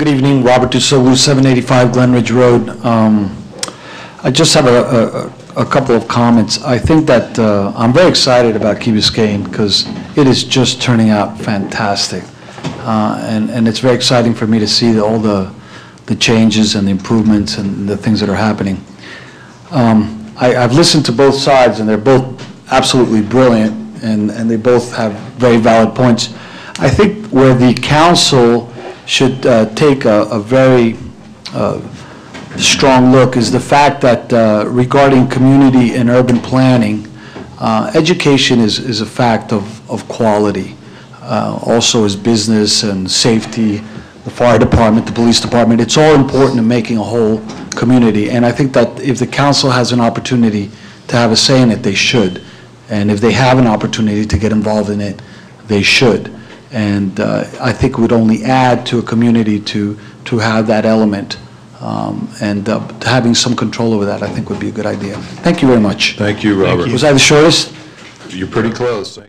Good evening, Robert Duzoglou, 785 Glenridge Road. Um, I just have a- a a couple of comments. I think that, uh, I'm very excited about Key Biscayne because it is just turning out fantastic. Uh, And and it's very exciting for me to see all the the changes and the improvements and the things that are happening. Um, I- I've listened to both sides, and they're both absolutely brilliant, and and they both have very valid points. I think where the council should uh, take a a very uh, strong look is the fact that uh, regarding community and urban planning, uh, education is is a fact of of quality. Uh, Also is business and safety, the fire department, the police department, it's all important in making a whole community. And I think that if the council has an opportunity to have a say in it, they should. And if they have an opportunity to get involved in it, they should. And uh, I think it would only add to a community to, to have that element. Um, And uh, having some control over that, I think would be a good idea. Thank you very much. Thank you, Robert. Was I the shortest? You're pretty close.